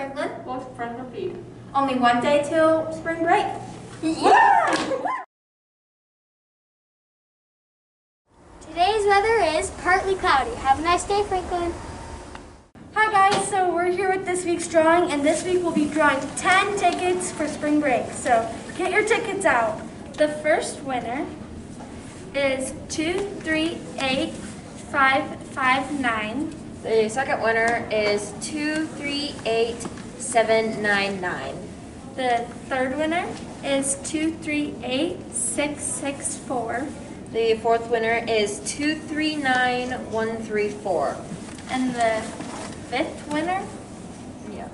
Franklin. Both front and. Only one day till spring break. Yeah! Today's weather is partly cloudy. Have a nice day, Franklin. Hi guys, so we're here with this week's drawing, and this week we'll be drawing 10 tickets for spring break. So get your tickets out. The first winner is 238559. The second winner is 238799. The third winner is 238664. The fourth winner is 239134. And the fifth winner Yeah.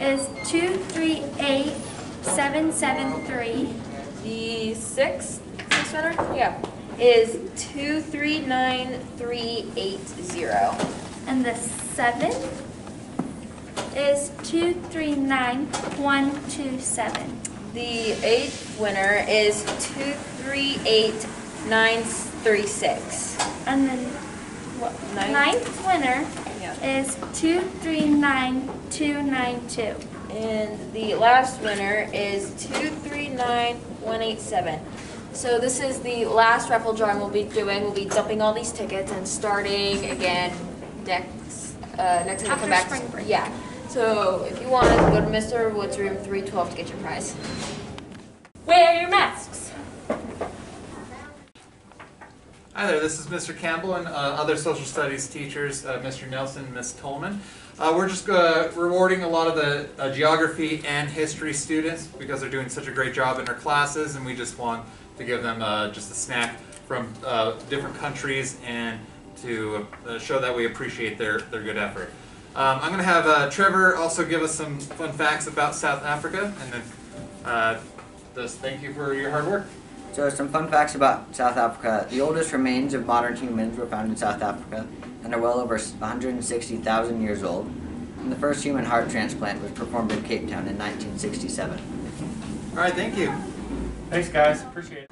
is 238773. The sixth, sixth winner? Yeah. Is 239380. And the seventh is 239127. The eighth winner is 238936. And then what, Ninth? ninth winner Yeah. is 239292. And the last winner is 239187. So this is the last raffle drawing we'll be doing. We'll be dumping all these tickets and starting again next, uh, next time we After come back. spring break. Yeah. So if you want to go to Mr. Woods room 312 to get your prize. Wear your masks. Hi there, this is Mr. Campbell and uh, other social studies teachers, uh, Mr. Nelson, Miss Tolman. Uh, we're just uh, rewarding a lot of the uh, geography and history students because they're doing such a great job in their classes, and we just want to give them uh, just a snack from uh, different countries and to uh, show that we appreciate their, their good effort. Um, I'm going to have uh, Trevor also give us some fun facts about South Africa, and then uh, just thank you for your hard work. So some fun facts about South Africa. The oldest remains of modern humans were found in South Africa and are well over 160,000 years old. And the first human heart transplant was performed in Cape Town in 1967. All right, thank you. Thanks, guys. Appreciate it.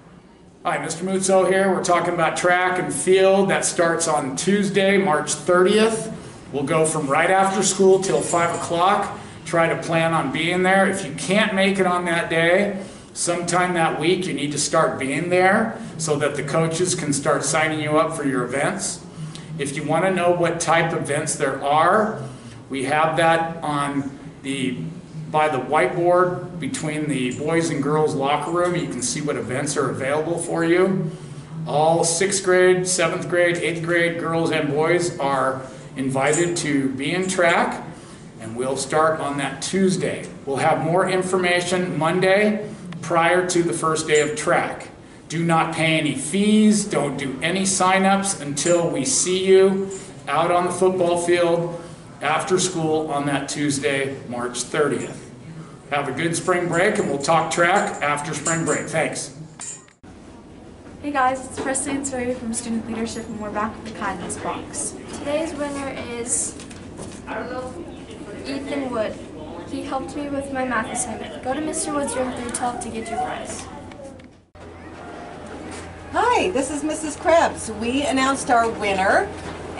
Hi, Mr. Muzzo here. We're talking about track and field. That starts on Tuesday, March 30th. We'll go from right after school till 5 o'clock. Try to plan on being there. If you can't make it on that day, sometime that week you need to start being there so that the coaches can start signing you up for your events. If you want to know what type of events there are, we have that on the by the whiteboard between the boys and girls locker room. You can see what events are available for you. All sixth grade, seventh grade, eighth grade girls and boys are invited to be in track, and we'll start on that Tuesday. We'll have more information Monday prior to the first day of track. Do not pay any fees, don't do any sign-ups until we see you out on the football field after school on that Tuesday, March 30th. Have a good spring break, and we'll talk track after spring break. Thanks. Hey guys, it's Presley and Sawyer from Student Leadership, and we're back with the kindness box. Today's winner is Ethan Wood. He helped me with my math assignment. Go to Mr. Wood's room 312 to get your prize. Hi, this is Mrs. Krebs. We announced our winner,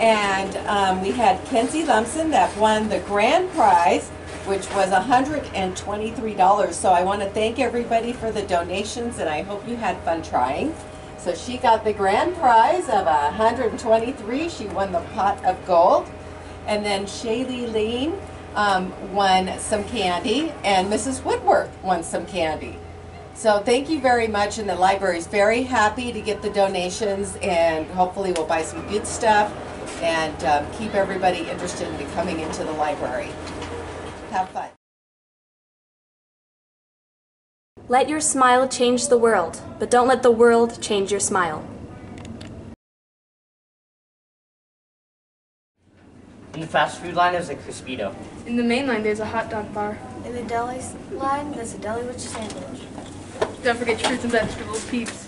and um, we had Kenzie Lumpson that won the grand prize, which was $123. So I want to thank everybody for the donations, and I hope you had fun trying. So she got the grand prize of 123. She won the pot of gold. And then Shaylee Lean um, won some candy, and Mrs. Woodworth won some candy. So thank you very much, and the library is very happy to get the donations, and hopefully we'll buy some good stuff and um, keep everybody interested in coming into the library. Have fun. Let your smile change the world, but don't let the world change your smile. In the fast food line, there's a Crispito. In the main line, there's a hot dog bar. in the deli line. There's a deli with sandwich. Don't forget your fruits and vegetables, peeps.